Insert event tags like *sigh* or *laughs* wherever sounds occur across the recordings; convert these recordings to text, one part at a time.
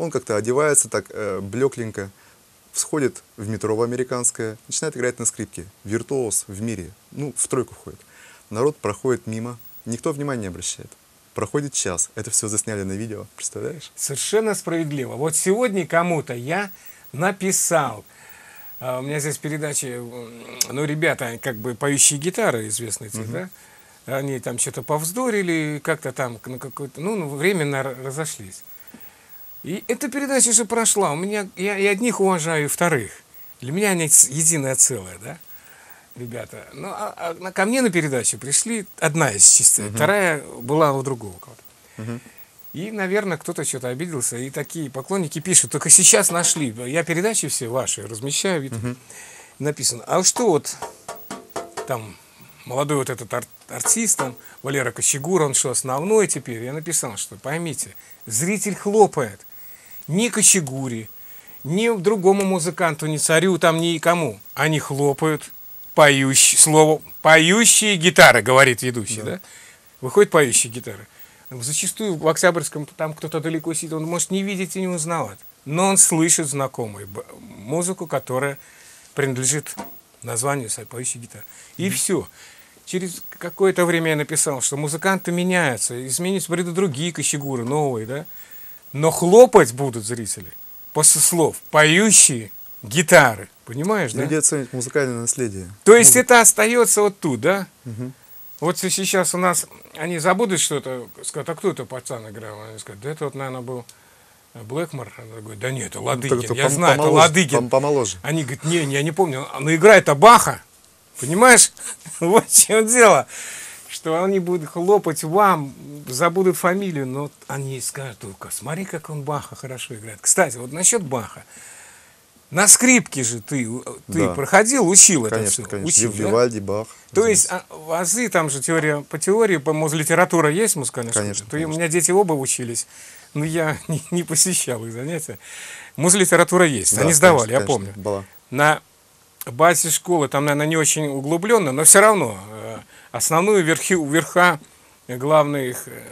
Он как-то одевается так э, блекленько, всходит в метро американское, начинает играть на скрипке. Виртуоз в мире. Ну, в тройку входит. Народ проходит мимо, никто внимания не обращает. Проходит час, это все засняли на видео, представляешь? Совершенно справедливо. Вот сегодня кому-то я написал, а, у меня здесь передачи, ну, ребята, как бы поющие гитары, известные тебе, да? Они там что-то повздорили, как-то там на какое-то, ну, временно разошлись. И эта передача же прошла. У меня, я и одних уважаю, и вторых. Для меня они единое целое, да, ребята. Ну, а, а ко мне на передачу пришли одна из частей, угу. вторая была у другого кого-то. Угу. И, наверное, кто-то что-то обиделся. И такие поклонники пишут, только сейчас нашли. Я передачи все ваши размещаю. Угу. Написано, а что вот там молодой вот этот ар артист, там, Валера Кочегур, он что, основной теперь? Я написал, что поймите, зритель хлопает ни Кочегуре, ни другому музыканту, ни царю, там, ни кому. Они хлопают, поющие, слово «поющие гитары», говорит ведущий, да? да? Выходит поющие гитары. Зачастую в Октябрьском там кто-то далеко сидит, он может не видеть и не узнавать. Но он слышит знакомую музыку, которая принадлежит названию поющей гитары. И mm-hmm. все. Через какое-то время я написал, что музыканты меняются, изменятся придут другие кочегуры, новые, да? Но хлопать будут зрители после слов поющие гитары. Понимаешь, да? Люди оценят музыкальное наследие. То есть Музыка. это остается вот тут, да? Угу. Вот сейчас у нас, они забудут что-то, скажут, а кто это пацан играл? Они скажут, да это вот, наверное, был Блэкмор. Она говорит, да нет, это Ладыгин. Ну, я пом- знаю, помоложе, это Ладыгин. Пом- помоложе. Они говорят, не, не, я не помню. Но играет-то Баха. Понимаешь? *laughs* вот в чем дело что они будут хлопать вам, забудут фамилию, но они скажут только, смотри, как он Баха хорошо играет. Кстати, вот насчет Баха. На скрипке же ты, ты да. проходил, учил конечно, это все. Конечно, учил, Вивальди, да? Бах. То есть а, азы, там же теория, по теории, по литература есть музыкальная конечно, школе? конечно. У меня дети оба учились, но я *laughs* не, не посещал их занятия. Музлитература есть, да, они сдавали, конечно, я помню. Была. На базе школы, там, наверное, не очень углубленно, но все равно основную верхи, верха главных э,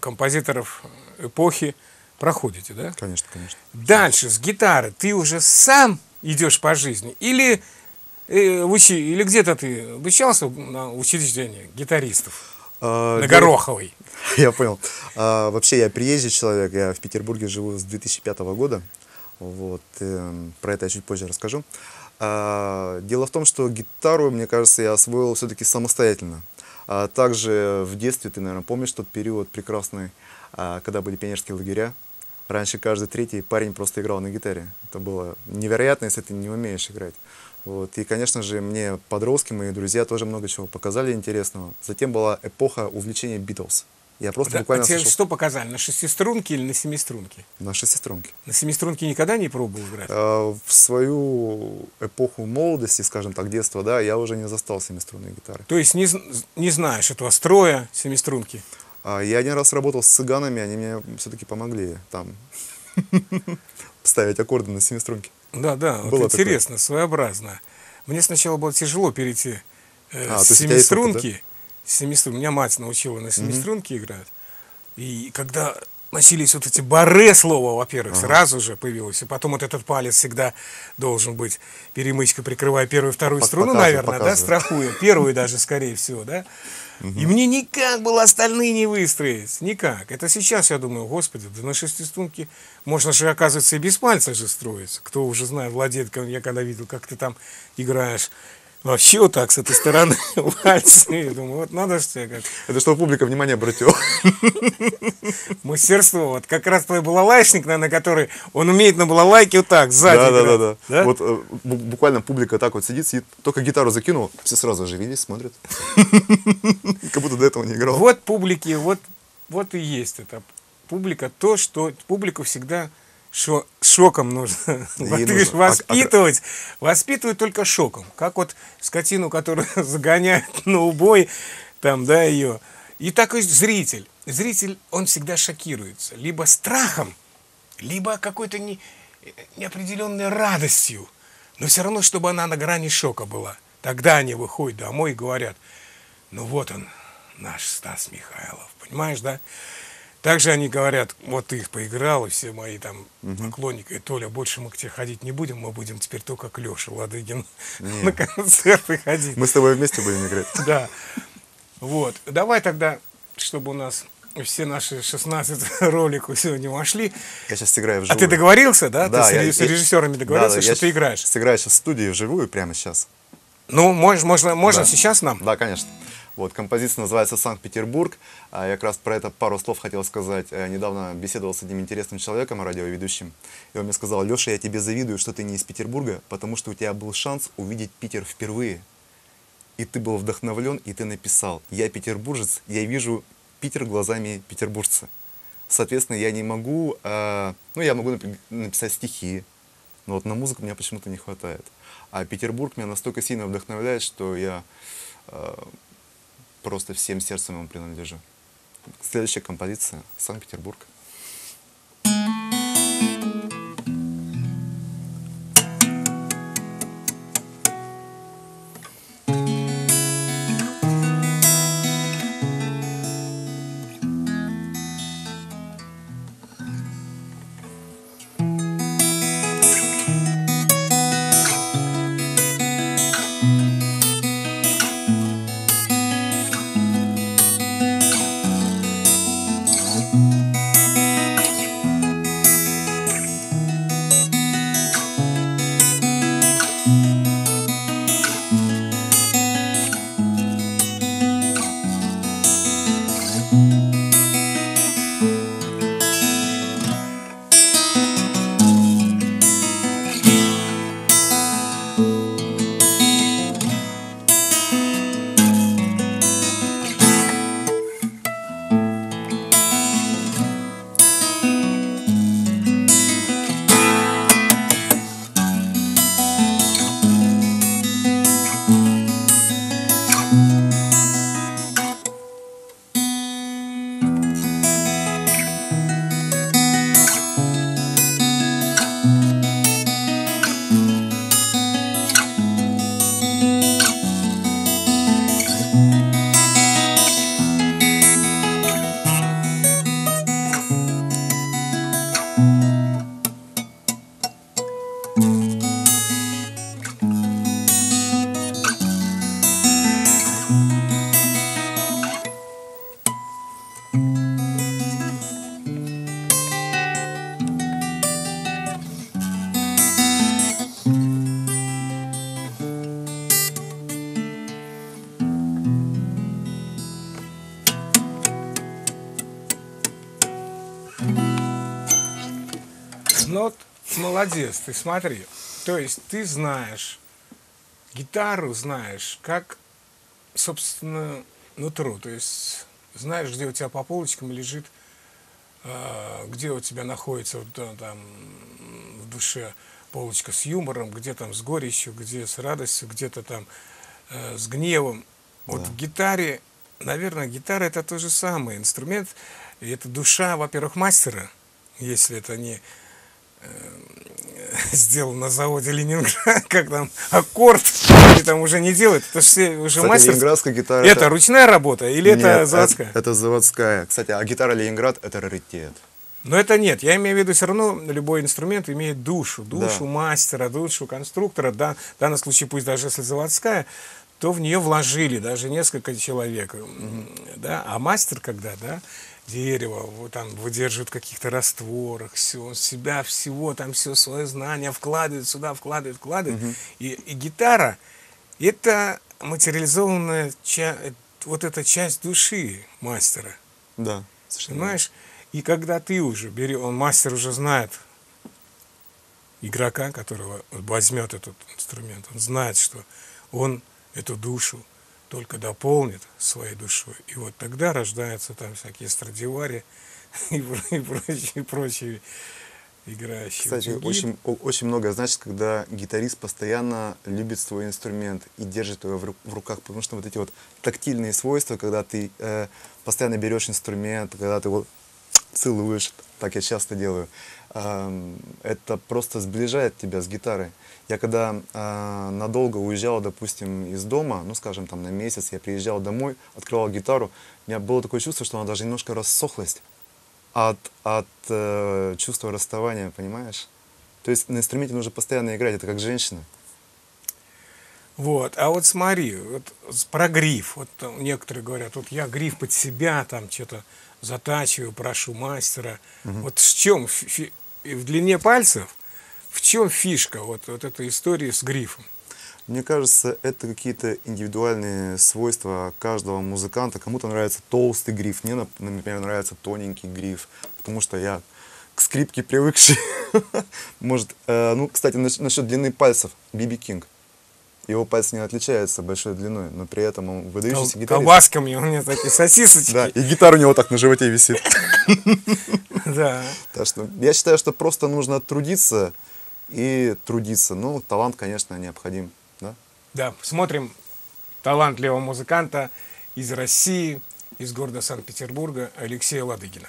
композиторов эпохи проходите, да? Конечно, конечно. Дальше, с гитары, ты уже сам идешь по жизни? Или, э, учи, или где-то ты обучался на учреждении гитаристов? А, на Гороховой. *laughs* Я понял. А, вообще я приезжий человек, я в Петербурге живу с 2005 года. Вот, э, про это я чуть позже расскажу. А, дело в том, что гитару, мне кажется, я освоил все-таки самостоятельно. А также в детстве, ты, наверное, помнишь тот период прекрасный, а, когда были пионерские лагеря. Раньше каждый третий парень просто играл на гитаре. Это было невероятно, если ты не умеешь играть. Вот. И, конечно же, мне подростки, мои друзья тоже много чего показали интересного. Затем была эпоха увлечения Битлз. Я просто да, буквально а тебе что показали, на шестиструнке или на семиструнке? На шестиструнке. На семиструнке никогда не пробовал играть? А, в свою эпоху молодости, скажем так, детства, да, я уже не застал семиструнные гитары. То есть не, не знаешь этого строя семиструнки? А, я один раз работал с цыганами, они мне все-таки помогли там *laughs* ставить аккорды на семиструнке. Да, да, было вот интересно, такое. своеобразно. Мне сначала было тяжело перейти э, а, с семиструнки. Опыт, да? Семиструн. Меня мать научила на семиструнке mm-hmm. играть. И когда носились вот эти баре слова, во-первых, ага. сразу же появилось. И потом вот этот палец всегда должен быть перемычкой, прикрывая первую и вторую Под, струну, наверное, да, страхуя. Первую *laughs* даже, скорее всего, да. Угу. И мне никак было остальные не выстроить. Никак. Это сейчас я думаю, господи, да на шестиструнке можно же, оказывается, и без пальца же строить. Кто уже знает, владеет, я когда видел, как ты там играешь Вообще вот так, с этой стороны, *laughs* пальцы. Думаю, вот надо что как. Это чтобы публика внимание обратила. *laughs* Мастерство. Вот как раз твой балалайшник, наверное, который, он умеет на балалайке вот так, сзади Да, да, да, да. Вот э, буквально публика так вот сидит, сидит, только гитару закинул, все сразу оживились, смотрят. *laughs* Как будто до этого не играл. Вот публики, вот, вот и есть это. Публика, то, что публику всегда шо, шоком нужно. *laughs* Ты говоришь, воспитывать. Воспитывать только шоком. Как вот скотину, которую *laughs* загоняют на убой, там, да, ее. И такой зритель. Зритель, он всегда шокируется. Либо страхом, либо какой-то не, неопределенной радостью. Но все равно, чтобы она на грани шока была. Тогда они выходят домой и говорят, ну вот он, наш Стас Михайлов. Понимаешь, да? Также они говорят, вот ты их поиграл, и все мои там поклонники, и Толя, больше мы к тебе ходить не будем, мы будем теперь только к Леше Ладыгин на концерты ходить. Мы с тобой вместе будем играть. *laughs* Да. Вот. Давай тогда, чтобы у нас все наши 16 *laughs* роликов сегодня вошли. Я сейчас сыграю А вживую. ты договорился, да? Да, ты с, я- с режиссерами договорился, Да, да, что ты играешь? Сыграю сейчас в студии вживую прямо сейчас. Ну, мож- можно, можно Да. сейчас нам? Да, конечно. Вот, композиция называется «Санкт-Петербург». А Я как раз про это пару слов хотел сказать. Я недавно беседовал с одним интересным человеком, радиоведущим, и он мне сказал, Леша, я тебе завидую, что ты не из Петербурга, потому что у тебя был шанс увидеть Питер впервые. И ты был вдохновлен, и ты написал, я петербуржец, я вижу Питер глазами петербуржца. Соответственно, я не могу, э, ну, я могу напи- написать стихи, но вот на музыку мне почему-то не хватает. А Петербург меня настолько сильно вдохновляет, что я э, просто всем сердцем ему принадлежу. Следующая композиция «Санкт-Петербург». Молодец, ты смотри. То есть ты знаешь, гитару знаешь, как, собственно, нутро. То есть знаешь, где у тебя по полочкам лежит, а, где у тебя находится вот, да, там в душе полочка с юмором, где там с горечью, где с радостью, где-то там э, с гневом. Вот Да. в гитаре, наверное, гитара это то же самое. Инструмент, и это душа, во-первых, мастера, если это не э, *laughs* сделан на заводе Ленинград, *laughs* как там аккорд, и там уже не делают, это же все уже Кстати, мастер. ленинградская гитара... Это ручная работа или Нет, это заводская? Это, это заводская. Кстати, а гитара Ленинград — это раритет. Но это нет. Я имею в виду, все равно любой инструмент имеет душу. Душу Да. мастера, душу конструктора. Да, в данном случае, пусть даже если заводская, то в нее вложили даже несколько человек. М, Да? А мастер когда, да, дерево, вот там выдерживает в каких-то растворах, все, он себя всего, там все свое знание вкладывает сюда, вкладывает, вкладывает. И, и гитара – это материализованная ча- э, вот эта часть души мастера. Да, совершенно Понимаешь? И когда ты уже берешь, он мастер уже знает игрока, которого возьмет этот инструмент, он знает, что он эту душу только дополнит своей душой. И вот тогда рождаются там всякие Страдивари *laughs* и, про- и прочие, и прочие играющие. Кстати, очень, очень многое значит, когда гитарист постоянно любит свой инструмент и держит его в, в руках, потому что вот эти вот тактильные свойства, когда ты э, постоянно берешь инструмент, когда ты его целуешь, так я часто делаю, это просто сближает тебя с гитарой. Я когда э, надолго уезжал, допустим, из дома, ну, скажем, там на месяц, я приезжал домой, открывал гитару, у меня было такое чувство, что она даже немножко рассохлась. от, от э, чувства расставания, понимаешь? То есть на инструменте нужно постоянно играть, это как женщина. Вот, а вот смотри, вот про гриф. Вот некоторые говорят, вот я гриф под себя там что-то затачиваю, прошу мастера. Вот в чем фи- в длине пальцев, в чем фишка вот, вот этой истории с грифом? Мне кажется, это какие-то индивидуальные свойства каждого музыканта. Кому-то нравится толстый гриф, мне, нап- например, нравится тоненький гриф, потому что я к скрипке привыкший. *laughs* Может, э, ну, кстати, нас- насчет длины пальцев, Биби Кинг. Его пальцы не отличаются большой длиной, но при этом он выдающийся Кол- гитарист. Колбасками у меня такие сосисочки. Да, и гитара у него так на животе висит. *laughs* Да. Так что я считаю, что просто нужно трудиться и трудиться. Ну, талант, конечно, необходим. Да? Да, смотрим талантливого музыканта из России, из города Санкт-Петербурга Алексея Ладыгина.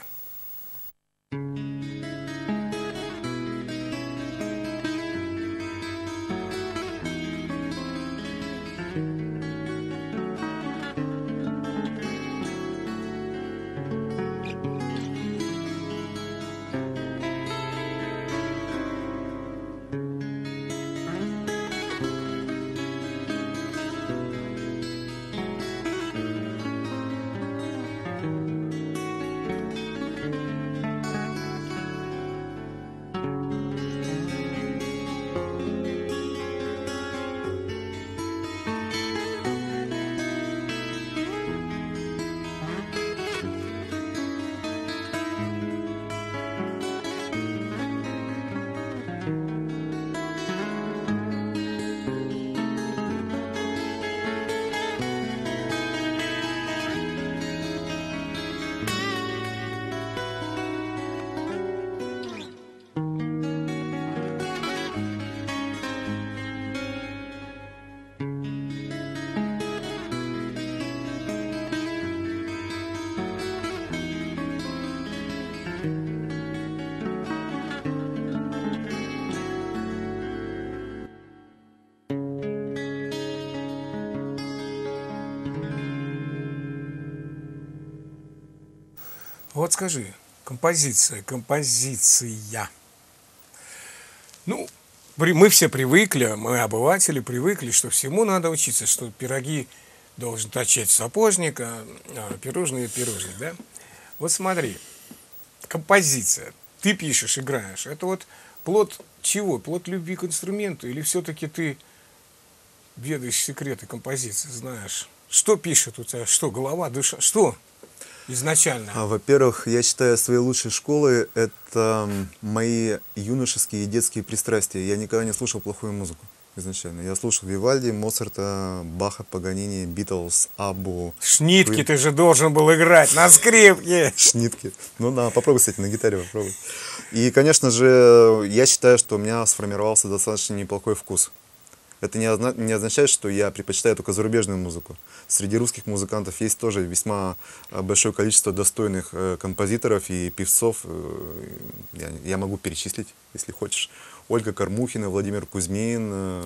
Вот скажи, композиция, композиция. Ну, мы все привыкли, мы обыватели привыкли, что всему надо учиться, что пироги должен точать сапожник, а, а пирожные пирожник, да? Вот смотри, композиция. Ты пишешь, играешь. Это вот плод чего? Плод любви к инструменту? Или все-таки ты ведаешь секреты композиции, знаешь? Что пишет у тебя? Что, голова, душа? Что изначально? А, Во-первых, я считаю, своей лучшей школой это мои юношеские и детские пристрастия. Я никогда не слушал плохую музыку изначально. Я слушал Вивальди, Моцарта, Баха, Паганини, Битлз, Абу, Шнитки ты же должен был играть на скрипке. *laughs* Шнитки. Ну да, попробуй, кстати, на гитаре попробуй. И, конечно же, я считаю, что у меня сформировался достаточно неплохой вкус. Это не, озна- не означает, что я предпочитаю только зарубежную музыку. Среди русских музыкантов есть тоже весьма э, большое количество достойных э, композиторов и певцов. Э, Я, я могу перечислить, если хочешь. Ольга Кормухина, Владимир Кузьмин, э,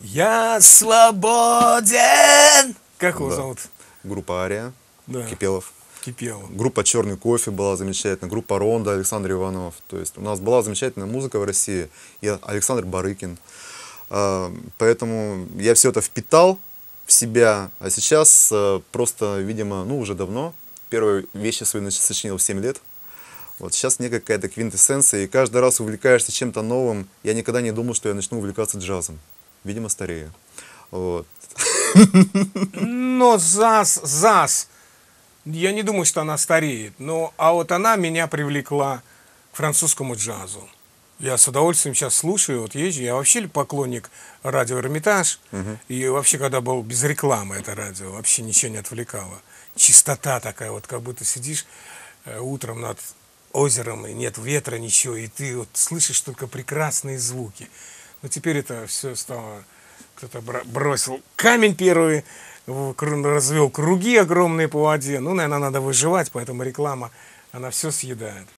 Я свободен. Как его Да. зовут? группа Ария, Да. Кипелов. Кипелов. Группа «Черный кофе» была замечательная, группа «Ронда», Александр Иванов. То есть у нас была замечательная музыка в России, и Александр Барыкин. А, Поэтому я все это впитал в себя, а сейчас а, просто, видимо, ну уже давно, первые вещи свои сочинил в 7 лет. Вот сейчас мне какая-то квинтэссенция, и каждый раз увлекаешься чем-то новым. Я никогда не думал, что я начну увлекаться джазом. Видимо, старею. Вот. Но ЗАС, ЗАС, я не думаю, что она стареет. Но, а вот она меня привлекла к французскому джазу. Я с удовольствием сейчас слушаю, вот езжу. Я вообще поклонник радио Эрмитаж. И вообще, когда был без рекламы это радио, вообще ничего не отвлекало. Чистота такая, вот как будто сидишь э, утром над озером, и нет ветра, ничего, и ты вот слышишь только прекрасные звуки. Но теперь это все стало... Кто-то бро- бросил камень первый, развел круги огромные по воде. Ну, наверное, надо выживать, поэтому реклама, она все съедает.